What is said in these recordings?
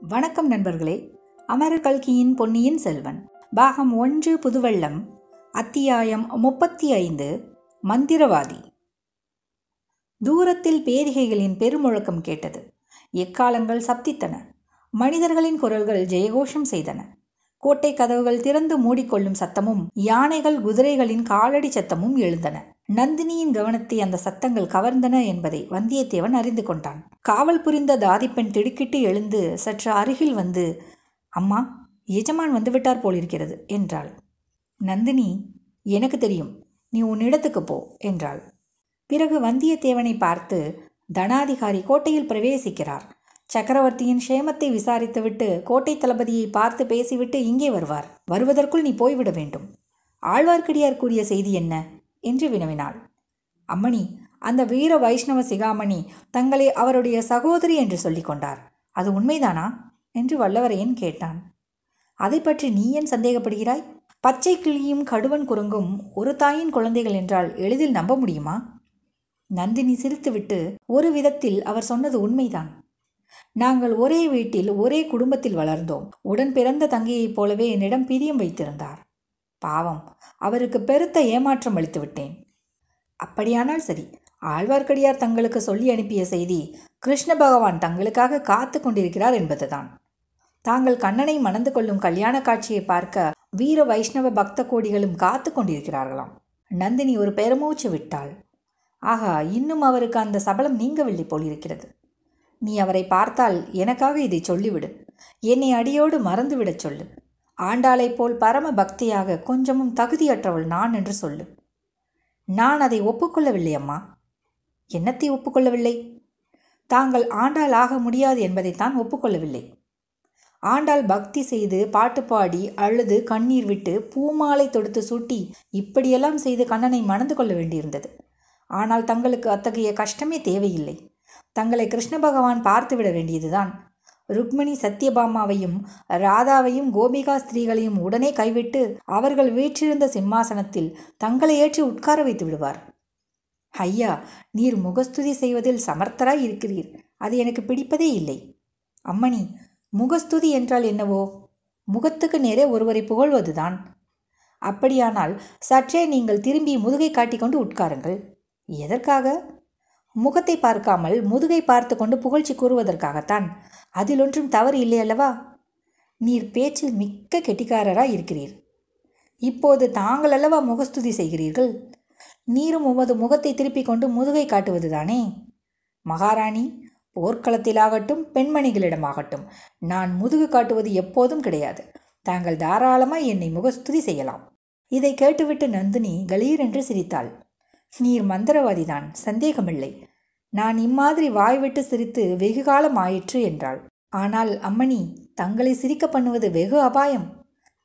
வணக்கம் நண்பர்களே. அமரர் கல்கியின் பொன்னியின் செல்வன். பாகம் ஒன்று புதுவெள்ளம். அத்தியாயம் முப்பத்தி ஐந்து மந்திரவாதி. தூரத்தில் பேரிகைகளின் பெருமுழக்கம் கேட்டது. எக்காலங்கள் சப்தித்தன. மனிதர்களின் குரல்கள் ஜெயகோஷம் செய்தன. கோட்டை கதவுகள் திறந்து மூடிக்கொள்ளும் சத்தமும் யானைகள் குதிரைகளின் காலடி சத்தமும் எழுந்தன. நந்தினியின் கவனத்தை அந்த சத்தங்கள் கவர்ந்தன என்பதை வந்தியத்தேவன் அறிந்து கொண்டான். காவல் புரிந்த தாதிப்பெண் திடுக்கிட்டு எழுந்து சற்று அருகில் வந்து அம்மா எஜமான் வந்துவிட்டார் போலிருக்கிறது என்றாள். நந்தினி எனக்கு தெரியும். நீ உன் இடத்துக்கு போ என்றாள். பிறகு வந்தியத்தேவனை பார்த்து தனாதிகாரி கோட்டையில் பிரவேசிக்கிறார். சக்கரவர்த்தியின் க்ஷேமத்தை விசாரித்துவிட்டு கோட்டை தளபதியை பார்த்து பேசிவிட்டு இங்கே வருவார். வருவதற்குள் நீ போய்விட வேண்டும். ஆழ்வார்க்கடியார் கூறிய செய்தி என்ன? என்று வினவினாள். அம்மணி அந்த வீர வைஷ்ணவ சிகாமணி தங்களை அவருடைய சகோதரி என்று சொல்லிக் கொண்டார். அது உண்மைதானா? என்று வல்லவரையன் கேட்டான். அதை பற்றி நீ ஏன் சந்தேகப்படுகிறாய்? பச்சை கிளியும் கடுவன் குரங்கும் ஒரு தாயின் குழந்தைகள் என்றால் எளிதில் நம்ப முடியுமா? நந்தினி சிரித்துவிட்டு ஒரு விதத்தில் அவர் சொன்னது உண்மைதான். நாங்கள் ஒரே வீட்டில் ஒரே குடும்பத்தில் வளர்ந்தோம். உடன் பிறந்த தங்கையைப் போலவே என்னிடம் பிரியம் வைத்திருந்தார். பாவம் அவருக்கு பெருத்த ஏமாற்றம் அளித்துவிட்டேன் அப்படியானால் சரி ஆழ்வார்க்கடியார் தங்களுக்கு சொல்லி அனுப்பிய செய்தி கிருஷ்ண பகவான் தங்களுக்காக காத்து கொண்டிருக்கிறார் என்பதுதான். தாங்கள் கண்ணனை மணந்து கொள்ளும் கல்யாண காட்சியை பார்க்க வீர வைஷ்ணவ பக்த கோடிகளும் காத்து கொண்டிருக்கிறார்களாம். நந்தினி ஒரு பெருமூச்சு விட்டாள். ஆகா இன்னும் அவருக்கு அந்த சபலம் நீங்கவில்லை போலிருக்கிறது. நீ அவரை பார்த்தால் எனக்காக இதை சொல்லிவிடு. என்னை அடியோடு மறந்துவிடச் சொல்லு. ஆண்டாளைப் போல் பரம பக்தியாக கொஞ்சமும் தகுதியற்றவள் நான் என்று சொல்லு. நான் அதை ஒப்புக்கொள்ளவில்லை அம்மா. என்னத்தை ஒப்புக்கொள்ளவில்லை? தாங்கள் ஆண்டாள் ஆக முடியாது என்பதைத்தான் ஒப்புக்கொள்ளவில்லை. ஆண்டாள் பக்தி செய்து பாட்டு பாடி அழுது கண்ணீர் விட்டு பூமாலை தொடுத்து சூட்டி இப்படியெல்லாம் செய்து கண்ணனை மணந்து கொள்ள வேண்டியிருந்தது. ஆனால் தங்களுக்கு அத்தகைய கஷ்டமே தேவையில்லை. தங்களை கிருஷ்ண பகவான் பார்த்துவிட வேண்டியதுதான். ருக்மிணி சத்யபாமாவையும் ராதாவையும் கோபிகா ஸ்திரீகளையும் உடனே கைவிட்டு அவர்கள் வீற்றிருந்த சிம்மாசனத்தில் தங்களை ஏற்றி உட்கார வைத்து விடுவார். ஐயா நீர் முகஸ்துதி செய்வதில் சமர்த்தராய் இருக்கிறீர். அது எனக்கு பிடிப்பதே இல்லை. அம்மணி முகஸ்துதி என்றால் என்னவோ? முகத்துக்கு நேரே ஒருவரை புகழ்வதுதான். அப்படியானால் சற்றே நீங்கள் திரும்பி முதுகை காட்டிக்கொண்டு உட்காருங்கள். எதற்காக? முகத்தை பார்க்காமல் முதுகை பார்த்து கொண்டு புகழ்ச்சி கூறுவதற்காகத்தான். அதில் ஒன்றும் தவறு இல்லை அல்லவா? நீர் பேச்சில் மிக்க கெட்டிக்காரராக இருக்கிறீர். இப்போது தாங்கள் அல்லவா முகஸ்துதி செய்கிறீர்கள்? நீரும் உமது முகத்தை திருப்பிக் கொண்டு முதுகை காட்டுவதுதானே? மகாராணி போர்க்களத்திலாகட்டும் பெண்மணிகளிடமாகட்டும் நான் முதுகு காட்டுவது எப்போதும் கிடையாது. தாங்கள் தாராளமாய் என்னை முகஸ்துதி செய்யலாம். இதை கேட்டுவிட்டு நந்தினி கலீர் என்று சிரித்தாள். நீர் மந்திரவாதிதான் சந்தேகமில்லை. நான் இம்மாதிரி வாய்விட்டு சிரித்து வெகு காலம் ஆயிற்று என்றாள். ஆனால் அம்மணி தங்களை சிரிக்க பண்ணுவது வெகு அபாயம்.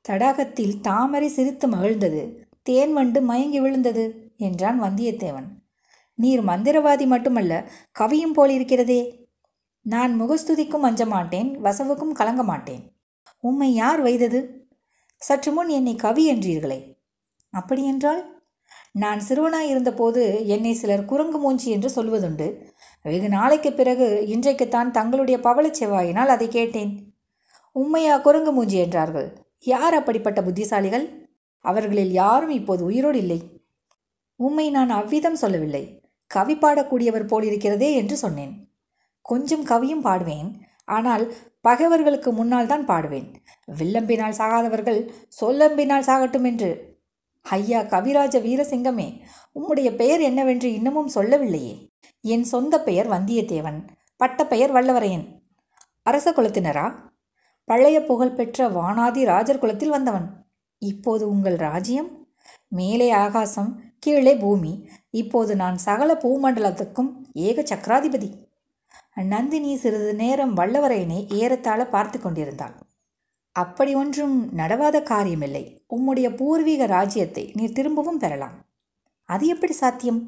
தடாகத்தில் தாமரை சிரித்து மகிழ்ந்தது. தேன் வண்டு மயங்கி விழுந்தது என்றான் வந்தியத்தேவன். நீர் மந்திரவாதி மட்டுமல்ல கவியும் போலிருக்கிறதே நான் முகஸ்துதிக்கும் அஞ்ச மாட்டேன் வசவுக்கும் கலங்க மாட்டேன். உம்மை யார் வைத்தது? சற்று முன் என்னை கவி என்றீர்களே. அப்படியென்றால்? நான் சிறுவனாய் இருந்தபோது என்னை சிலர் குரங்கு மூஞ்சி என்று சொல்வதுண்டு. வெகு நாளைக்கு பிறகு இன்றைக்குத்தான் தங்களுடைய பவளச் செவ்வாயினால் அதை கேட்டேன். உண்மையா குரங்கு மூஞ்சி என்றார்கள். யார் அப்படிப்பட்ட புத்திசாலிகள்? அவர்களில் யாரும் இப்போது உயிரோடு இல்லை. உம்மை நான் அவ்விதம் சொல்லவில்லை. கவி பாடக்கூடியவர் போலிருக்கிறதே என்று சொன்னேன். கொஞ்சம் கவியும் பாடுவேன். ஆனால் பகைவர்களுக்கு முன்னால் தான் பாடுவேன். வில்லம்பினால் சாகாதவர்கள் சொல்லம்பினால் சாகட்டும் என்று ஐயா கவிராஜ வீரசிங்கமே உம்முடைய பெயர் என்னவென்று இன்னமும் சொல்லவில்லையே. என் சொந்த பெயர் வந்தியத்தேவன் பட்ட பெயர் வல்லவரையன். அரச குலத்தினரா? பழைய புகழ்பெற்ற வானாதி ராஜர் குலத்தில் வந்தவன். இப்போது உங்கள் ராஜ்யம்? மேலே ஆகாசம் கீழே பூமி. இப்போது நான் சகல பூமண்டலத்துக்கும் ஏக சக்கராதிபதி. நந்தினி சிறிது நேரம் வல்லவரையனை ஏறத்தாழ பார்த்து கொண்டிருந்தாள். அப்படி ஒன்றும் நடவாத காரியமில்லை. உம்முடைய பூர்வீக ராஜ்யத்தை நீர் திரும்பவும் பெறலாம். அது எப்படி சாத்தியம்?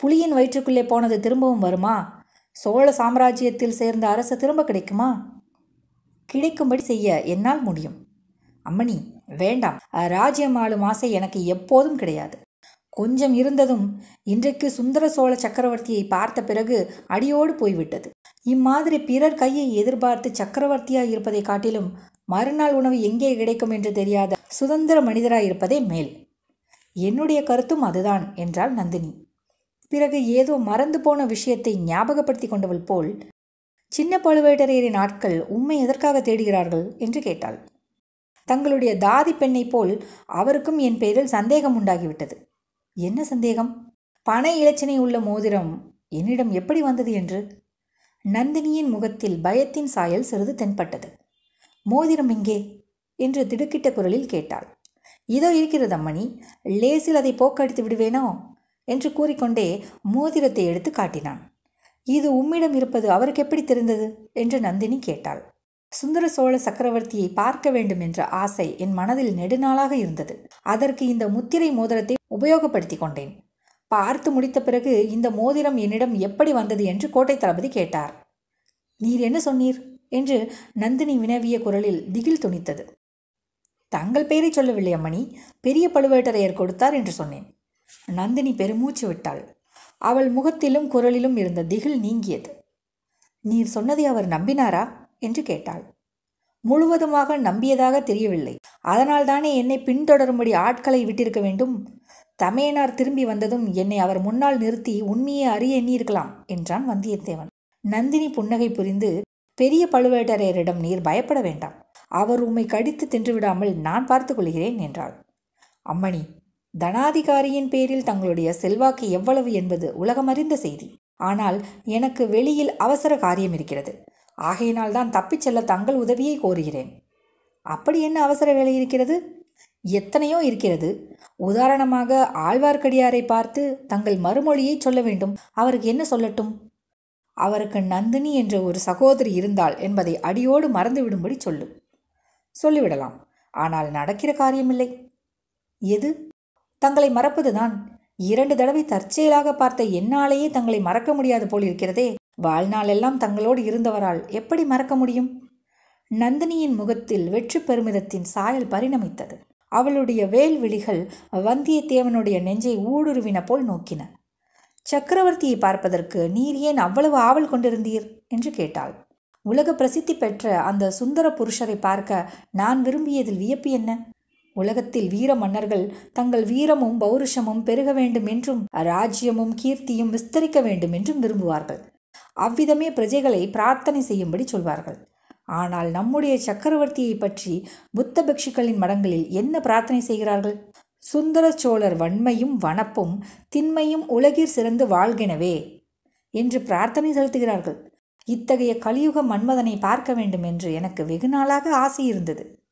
புலியின் வயிற்றுக்குள்ளே போனது திரும்பவும் வருமா? சோழ சாம்ராஜ்யத்தில் சேர்ந்த அரசு திரும்ப கிடைக்குமா? கிடைக்கும்படி செய்ய என்னால் முடியும். அம்மணி வேண்டாம். ராஜ்யம் ஆளும் ஆசை எனக்கு எப்போதும் கிடையாது. கொஞ்சம் இருந்ததும் இன்றைக்கு சுந்தர சோழ சக்கரவர்த்தியை பார்த்த பிறகு அடியோடு போய்விட்டது. இம்மாதிரி பிறர் கையை எதிர்பார்த்து சக்கரவர்த்தியாக இருப்பதை காட்டிலும் மறுநாள் உணவு எங்கே கிடைக்கும் என்று தெரியாத சுதந்திர மனிதராயிருப்பதே மேல். என்னுடைய கருத்தும் அதுதான் என்றாள் நந்தினி. பிறகு ஏதோ மறந்து போன விஷயத்தை ஞாபகப்படுத்தி கொண்டவள் போல் சின்ன பழுவேட்டரையரின் ஆட்கள் உண்மை எதற்காக தேடுகிறார்கள்? என்று கேட்டாள். தங்களுடைய தாதி பெண்ணைப் போல் அவருக்கும் என் பேரில் சந்தேகம் உண்டாகிவிட்டது. என்ன சந்தேகம்? பண இலச்சினை உள்ள மோதிரம் என்னிடம் எப்படி வந்தது? என்று நந்தினியின் முகத்தில் பயத்தின் சாயல் சிறிது தென்பட்டது. மோதிரம் எங்கே? என்று திடுக்கிட்ட குரலில் கேட்டாள். இதோ இருக்கிறது அம்மணி லேசில் அதை போக்கடித்து விடுவேனோ? என்று கூறிக்கொண்டே மோதிரத்தை எடுத்து காட்டினான். இது உம்மிடம் இருப்பது அவருக்கு எப்படி தெரிந்தது? என்று நந்தினி கேட்டாள். சுந்தர சோழ சக்கரவர்த்தியை பார்க்க வேண்டும் என்ற ஆசை என் மனதில் நெடுநாளாக இருந்தது. அதற்கு இந்த முத்திரை மோதிரத்தை உபயோகப்படுத்தி கொண்டேன். பார்த்து முடித்த பிறகு இந்த மோதிரம் என்னிடம் எப்படி வந்தது? என்று கோட்டை தளபதி கேட்டார். நீர் என்ன சொன்னீர்? என்று நந்தினி வினவிய குரலில் திகில் துணித்தது. தங்கள் பெயரை சொல்லவில்லை அம்மணி. பெரிய பழுவேட்டரையர் கொடுத்தார் என்று சொன்னேன். நந்தினி பெருமூச்சு விட்டாள். அவள் முகத்திலும் குரலிலும் இருந்த திகில் நீங்கியது. நீர் சொன்னதை அவர் நம்பினாரா? என்று கேட்டாள். முழுவதுமாக நம்பியதாக தெரியவில்லை. அதனால்தானே என்னை பின்தொடரும்படி ஆட்களை விட்டிருக்க வேண்டும்? தமையனார் திரும்பி வந்ததும் என்னை அவர் முன்னால் நிறுத்தி உண்மையை அறிய எண்ணியிருக்கலாம் என்றான் வந்தியத்தேவன். நந்தினி புன்னகை புரிந்து பெரிய பழுவேட்டரையரிடம் நீர் பயப்பட வேண்டாம். அவர் உம்மை கடித்து தின்றுவிடாமல் நான் பார்த்து கொள்கிறேன் என்றாள். அம்மணி தனாதிகாரியின் பேரில் தங்களுடைய செல்வாக்கு எவ்வளவு என்பது உலகமறிந்த செய்தி. ஆனால் எனக்கு வெளியில் அவசர காரியம் இருக்கிறது. ஆகையினால் தான் தப்பிச் செல்ல தங்கள் உதவியை கோருகிறேன். அப்படி என்ன அவசர வேலை இருக்கிறது? எத்தனையோ இருக்கிறது. உதாரணமாக ஆழ்வார்க்கடியாரை பார்த்து தங்கள் மறுமொழியை சொல்ல வேண்டும். அவருக்கு என்ன சொல்லட்டும்? அவருக்கு நந்தினி என்ற ஒரு சகோதரி இருந்தாள் என்பதை அடியோடு மறந்துவிடும்படி சொல்லு. சொல்லிவிடலாம். ஆனால் நடக்கிற காரியமில்லை. எது? தங்களை மறப்பதுதான். இரண்டு தடவை தற்செயலாக பார்த்த என்னாலேயே தங்களை மறக்க முடியாது போல் இருக்கிறதே வாழ்நாளெல்லாம் தங்களோடு இருந்தவரால் எப்படி மறக்க முடியும்? நந்தினியின் முகத்தில் வெற்றி பெருமிதத்தின் சாயல் பரிணமித்தது. அவளுடைய வேல் விழிகள் வந்தியத்தேவனுடைய நெஞ்சை ஊடுருவின போல் நோக்கின. சக்கரவர்த்தியை பார்ப்பதற்கு நீர் ஏன் அவ்வளவு ஆவல் கொண்டிருந்தீர்? என்று கேட்டாள். உலக பிரசித்தி பெற்ற அந்த சுந்தர புருஷரை பார்க்க நான் விரும்பியதில் வியப்பு என்ன? உலகத்தில் வீர மன்னர்கள் தங்கள் வீரமும் பௌருஷமும் பெருக வேண்டும் என்றும் ராஜ்யமும் கீர்த்தியும் விஸ்தரிக்க வேண்டும் என்றும் விரும்புவார்கள். அவ்விதமே பிரஜைகளை பிரார்த்தனை செய்யும்படி சொல்வார்கள். ஆனால் நம்முடைய சக்கரவர்த்தியை பற்றி புத்த பிக்ஷுக்களின் மடங்களில் என்ன பிரார்த்தனை செய்கிறார்கள்? சுந்தர சோழர் வன்மையும் வனப்பும் திண்மையும் உலகிற் சிறந்து வாழ்கினவே என்று பிரார்த்தனை செலுத்துகிறார்கள். இத்தகைய கலியுக மன்மதனை பார்க்க வேண்டும் என்று எனக்கு வெகு நாளாக ஆசை இருந்தது.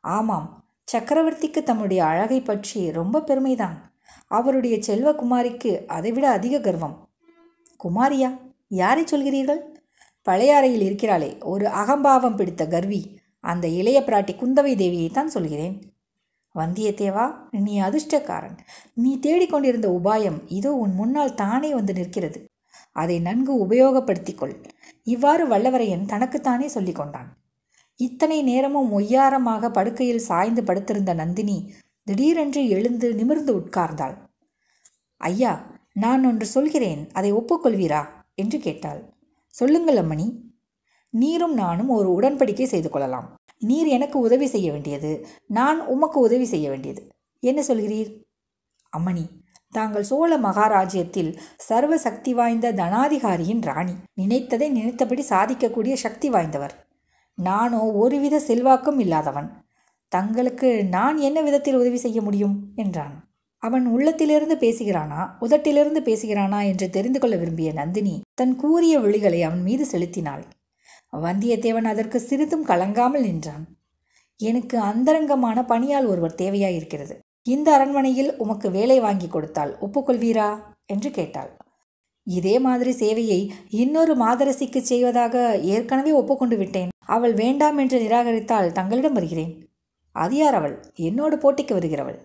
ஆமாம் சக்கரவர்த்திக்கு தம்முடைய அழகை பற்றி ரொம்ப பெருமைதான். அவருடைய செல்வகுமாரிக்கு அதைவிட அதிக கர்வம். குமாரியா யாரை சொல்கிறீர்கள்? பழையாறையில் இருக்கிறாளே ஒரு அகம்பாவம் பிடித்த கர்வி. அந்த இளைய பிராட்டி குந்தவை தேவியைத்தான் சொல்கிறேன். வந்தியத்தேவா நீ அதிர்ஷ்டக்காரன். நீ தேடிக்கொண்டிருந்த உபாயம் இதோ உன் முன்னால் தானே வந்து நிற்கிறது. அதை நன்கு உபயோகப்படுத்திக் கொள் இவ்வாறு வல்லவரையன் தனக்குத்தானே சொல்லி கொண்டான் இத்தனை நேரமும் ஒய்யாரமாக படுக்கையில் சாய்ந்து படுத்திருந்த நந்தினி திடீரென்று எழுந்து நிமிர்ந்து உட்கார்ந்தாள். ஐயா நான் ஒன்று சொல்கிறேன். அதை ஒப்புக்கொள்வீரா? என்று கேட்டாள். சொல்லுங்கள் அம்மணி. நீரும் நானும் ஒரு உடன்படிக்கை செய்து கொள்ளலாம். நீர் எனக்கு உதவி செய்ய வேண்டியது. நான் உமக்கு உதவி செய்ய வேண்டியது. என்ன சொல்கிறீர்? அம்மணி தாங்கள் சோழ மகாராஜ்யத்தில் சர்வ சக்தி வாய்ந்த தனாதிகாரியின் ராணி. நினைத்ததை நினைத்தபடி சாதிக்கக்கூடிய சக்தி வாய்ந்தவர். நானோ ஒருவித செல்வாக்கும் இல்லாதவன். தங்களுக்கு நான் என்ன விதத்தில் உதவி செய்ய முடியும்? என்றான். அவன் உள்ளத்திலிருந்து பேசுகிறானா உதட்டிலிருந்து பேசுகிறானா என்று தெரிந்து கொள்ள விரும்பிய நந்தினி தன் கூறிய விழிகளை அவன் மீது செலுத்தினாள். வந்தியத்தேவன் அதற்கு சிறிதும் கலங்காமல் நின்றான். எனக்கு அந்தரங்கமான பணியால் ஒருவர் தேவையாயிருக்கிறது. இந்த அரண்மனையில் உமக்கு வேலை வாங்கி கொடுத்தால் ஒப்புக்கொள்வீரா? என்று கேட்டாள். இதே மாதிரி சேவையை இன்னொரு மாதரசிக்கு செய்வதாக ஏற்கனவே ஒப்புக்கொண்டு விட்டேன். அவள் வேண்டாம் என்று நிராகரித்தால் தங்களிடம் வருகிறேன். அது யார் அவள்? என்னோடு போட்டிக்கு வருகிறவள்.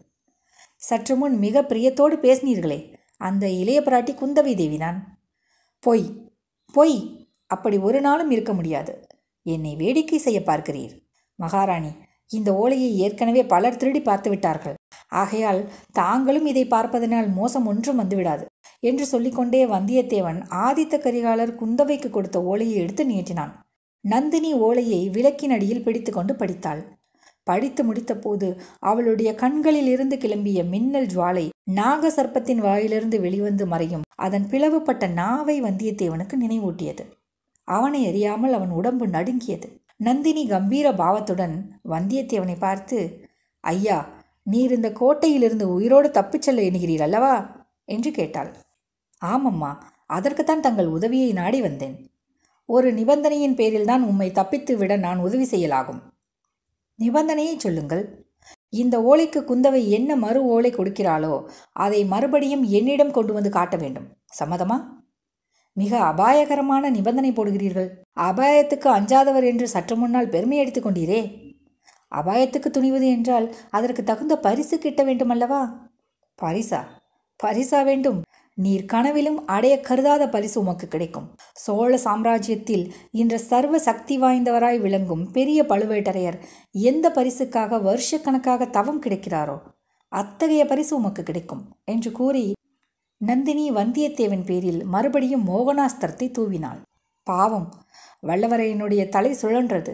சற்று முன் மிக பிரியத்தோடு பேசினீர்களே. அந்த இளைய பிராட்டி குந்தவை தேவிதான் பொய் பொய். அப்படி ஒரு நாளும் இருக்க முடியாது. என்னை வேடிக்கை செய்ய பார்க்கிறீர். மகாராணி இந்த ஓலையை ஏற்கனவே பலர் திருடி பார்த்து விட்டார்கள். ஆகையால் தாங்களும் இதை பார்ப்பதனால் மோசம் ஒன்றும் வந்துவிடாது என்று சொல்லிக்கொண்டே வந்தியத்தேவன் ஆதித்த கரிகாலர் குந்தவைக்கு கொடுத்த ஓலையை எடுத்து நீட்டினான். நந்தினி ஓலையை விளக்கின் அடியில் பிடித்துக்கொண்டு படித்தாள். படித்து முடித்தபோது அவளுடைய கண்களில் இருந்து கிளம்பிய மின்னல் ஜுவாலை நாக சர்ப்பத்தின் வாயிலிருந்து வெளிவந்து மறையும் அதன் பிளவுபட்ட நாவை வந்தியத்தேவனுக்கு நினைவூட்டியது. அவனை அறியாமல் அவன் உடம்பு நடுங்கியது. நந்தினி கம்பீர பாவத்துடன் வந்தியத்தேவனை பார்த்து ஐயா நீர் இந்த கோட்டையிலிருந்து உயிரோடு தப்பிச் செல்ல எண்ணுகிறீர் அல்லவா? என்று கேட்டாள். ஆமம்மா அதற்குத்தான் தங்கள் உதவியை நாடி வந்தேன். ஒரு நிபந்தனையின் பேரில்தான் உம்மை தப்பித்து விட நான் உதவி செய்யலாகும். நிபந்தனையை சொல்லுங்கள். இந்த ஓலைக்கு குந்தவை என்ன மறு ஓலை கொடுக்கிறாளோ அதை மறுபடியும் என்னிடம் கொண்டு வந்து காட்ட வேண்டும். சம்மதமா? மிக அபாயகரமான நிபந்தனை போடுகிறீர்கள். அபாயத்துக்கு அஞ்சாதவர் என்று சற்று முன்னால் பெருமை அடித்துக் கொண்டீரே. அபாயத்துக்கு துணிவது என்றால் அதற்கு தகுந்த பரிசு கிட்ட வேண்டுமல்லவா? பரிசா? பரிசா வேண்டும். நீர் கனவிலும் அடைய கருதாத பரிசு உமக்கு கிடைக்கும். சோழ சாம்ராஜ்யத்தில் இன்று சர்வ சக்தி வாய்ந்தவராய் விளங்கும் பெரிய பழுவேட்டரையர் எந்த பரிசுக்காக வருஷக்கணக்காக தவம் கிடைக்கிறாரோ அத்தகைய பரிசு உமக்கு கிடைக்கும் என்று கூறி நந்தினி வந்தியத்தேவன் பேரில் மறுபடியும் மோகனாஸ்திரத்தை தூவினாள். பாவம் வல்லவரையனுடைய தலை சுழன்றது.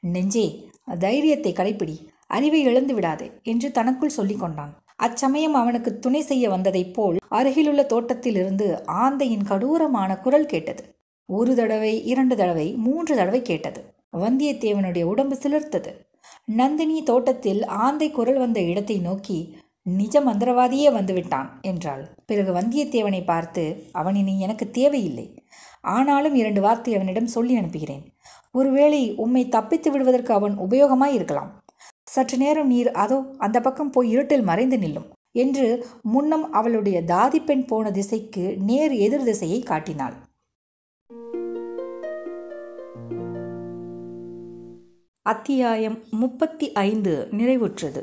நெஞ்சே தைரியத்தை கடைப்பிடி அறிவை இழந்து விடாதே என்று தனக்குள் சொல்லிக் கொண்டான். அச்சமயம் அவனுக்கு துணை செய்ய வந்ததைப் போல் அருகிலுள்ள தோட்டத்திலிருந்து ஆந்தையின் கடூரமான குரல் கேட்டது. ஒரு தடவை இரண்டு தடவை மூன்று தடவை கேட்டது. வந்தியத்தேவனுடைய உடம்பு சிலிர்த்தது. நந்தினி தோட்டத்தில் ஆந்தை குரல் வந்த இடத்தை நோக்கி நிஜ மந்திரவாதியே வந்துவிட்டான் என்றாள். பிறகு வந்தியத்தேவனை பார்த்து அவன் இனி எனக்கு தேவையில்லை. ஆனாலும் இரண்டு வார்த்தை அவனிடம் சொல்லி அனுப்புகிறேன். ஒருவேளை உம்மை தப்பித்து விடுவதற்கு அவன் உபயோகமாய் இருக்கலாம். சற்று நேரம் நீர் அதோ அந்த பக்கம் போய் இருட்டில் மறைந்து நில்லும் என்று முன்னம் அவளுடைய தாதி பெண் போன திசைக்கு நேர் எதிர் திசையை காட்டினாள். அத்தியாயம் முப்பத்தி ஐந்து. நிறைவுற்றது.